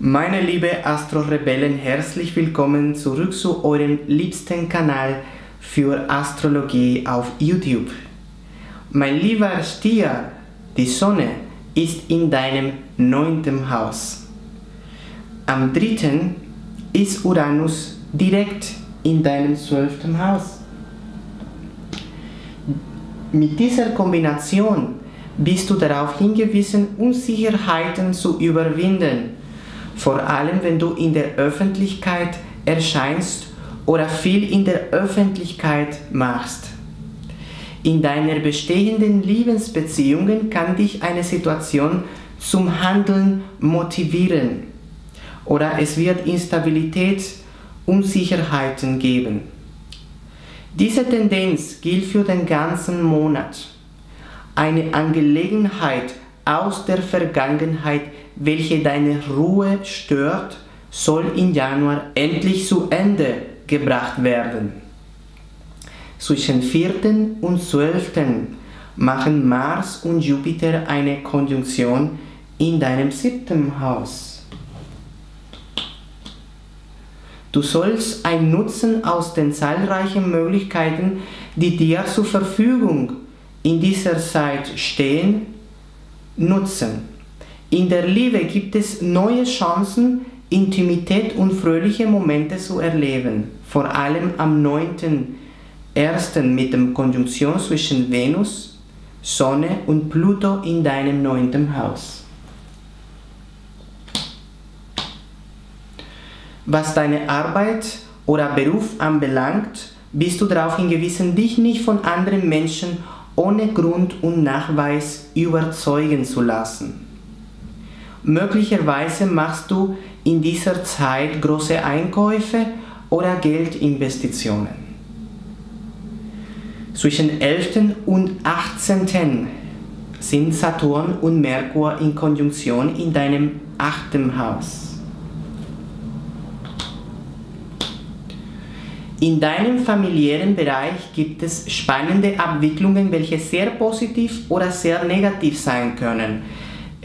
Meine liebe Astro-Rebellen, herzlich willkommen zurück zu eurem liebsten Kanal für Astrologie auf YouTube. Mein lieber Stier, die Sonne ist in deinem neunten Haus. Am dritten ist Uranus direkt in deinem zwölften Haus. Mit dieser Kombination bist du darauf hingewiesen, Unsicherheiten zu überwinden vor allem wenn du in der Öffentlichkeit erscheinst oder viel in der Öffentlichkeit machst. In deiner bestehenden Lebensbeziehungen kann dich eine Situation zum Handeln motivieren oder es wird Instabilität, Unsicherheiten geben. Diese Tendenz gilt für den ganzen Monat. Eine Angelegenheit aus der Vergangenheit, welche deine Ruhe stört, soll im Januar endlich zu Ende gebracht werden. Zwischen 4. und 12. machen Mars und Jupiter eine Konjunktion in deinem siebten Haus. Du sollst ein Nutzen aus den zahlreichen Möglichkeiten, die dir zur Verfügung in dieser Zeit stehen, nutzen. In der Liebe gibt es neue Chancen, Intimität und fröhliche Momente zu erleben, vor allem am 9.1. mit der Konjunktion zwischen Venus, Sonne und Pluto in deinem neunten Haus. Was deine Arbeit oder Beruf anbelangt, bist du darauf hingewiesen, dich nicht von anderen Menschen ohne Grund und Nachweis überzeugen zu lassen. Möglicherweise machst du in dieser Zeit große Einkäufe oder Geldinvestitionen. Zwischen 11. und 18. sind Saturn und Merkur in Konjunktion in deinem achten Haus. In deinem familiären Bereich gibt es spannende Abwicklungen, welche sehr positiv oder sehr negativ sein können.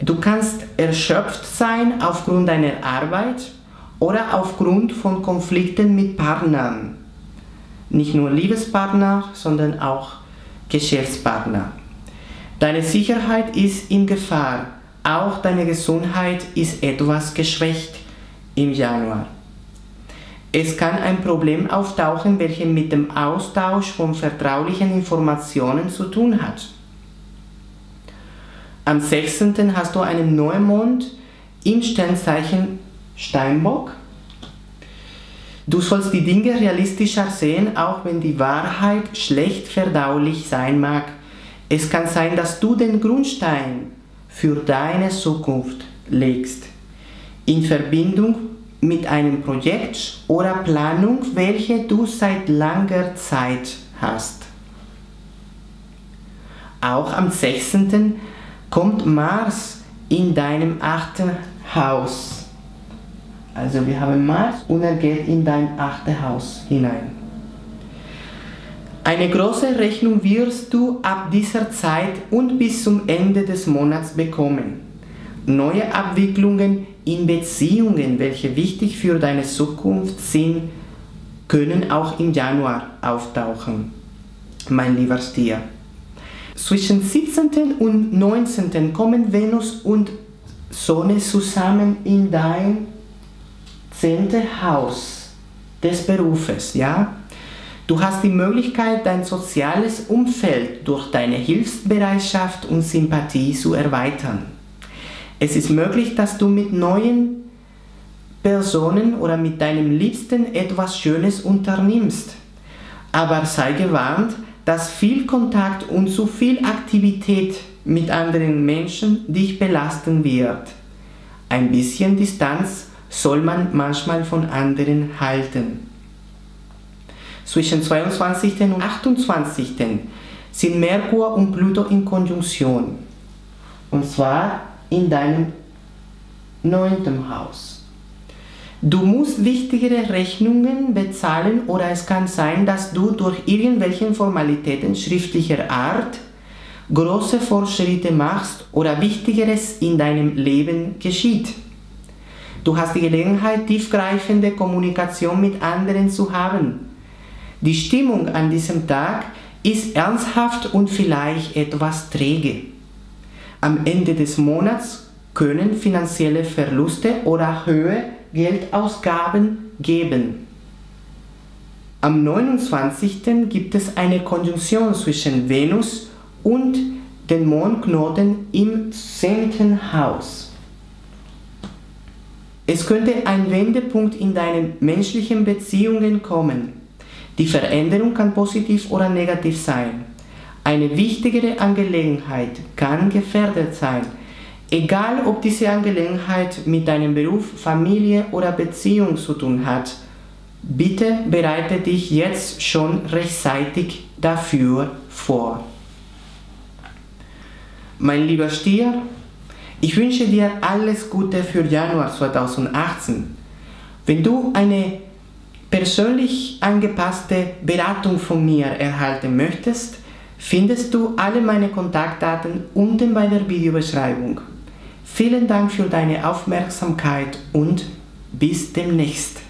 Du kannst erschöpft sein aufgrund deiner Arbeit oder aufgrund von Konflikten mit Partnern. Nicht nur Liebespartner, sondern auch Geschäftspartner. Deine Sicherheit ist in Gefahr. Auch deine Gesundheit ist etwas geschwächt im Januar. Es kann ein Problem auftauchen, welches mit dem Austausch von vertraulichen Informationen zu tun hat. Am 16. hast du einen Neumond im Sternzeichen Steinbock. Du sollst die Dinge realistischer sehen, auch wenn die Wahrheit schlecht verdaulich sein mag. Es kann sein, dass du den Grundstein für deine Zukunft legst. In Verbindung mit einem Projekt oder Planung, welche du seit langer Zeit hast. Auch am 16. kommt Mars in deinem achten Haus. Also wir haben Mars und er geht in dein achtes Haus hinein. Eine große Rechnung wirst du ab dieser Zeit und bis zum Ende des Monats bekommen. Neue Abwicklungen in Beziehungen, welche wichtig für deine Zukunft sind, können auch im Januar auftauchen, mein lieber Stier. Zwischen 17. und 19. kommen Venus und Sonne zusammen in dein zehnte Haus des Berufes, ja? Du hast die Möglichkeit, dein soziales Umfeld durch deine Hilfsbereitschaft und Sympathie zu erweitern. Es ist möglich, dass du mit neuen Personen oder mit deinem Liebsten etwas Schönes unternimmst. Aber sei gewarnt, dass viel Kontakt und zu viel Aktivität mit anderen Menschen dich belasten wird. Ein bisschen Distanz soll man manchmal von anderen halten. Zwischen 22. und 28. sind Merkur und Pluto in Konjunktion. Und zwar in deinem neunten Haus. Du musst wichtigere Rechnungen bezahlen oder es kann sein, dass du durch irgendwelche Formalitäten schriftlicher Art große Fortschritte machst oder Wichtigeres in deinem Leben geschieht. Du hast die Gelegenheit, tiefgreifende Kommunikation mit anderen zu haben. Die Stimmung an diesem Tag ist ernsthaft und vielleicht etwas träge. Am Ende des Monats können finanzielle Verluste oder hohe Geldausgaben geben. Am 29. gibt es eine Konjunktion zwischen Venus und den Mondknoten im 10. Haus. Es könnte ein Wendepunkt in deinen menschlichen Beziehungen kommen. Die Veränderung kann positiv oder negativ sein. Eine wichtigere Angelegenheit kann gefährdet sein, egal ob diese Angelegenheit mit deinem Beruf, Familie oder Beziehung zu tun hat. Bitte bereite dich jetzt schon rechtzeitig dafür vor. Mein lieber Stier, ich wünsche dir alles Gute für Januar 2018. Wenn du eine persönlich angepasste Beratung von mir erhalten möchtest, findest du alle meine Kontaktdaten unten bei der Videobeschreibung. Vielen Dank für deine Aufmerksamkeit und bis demnächst.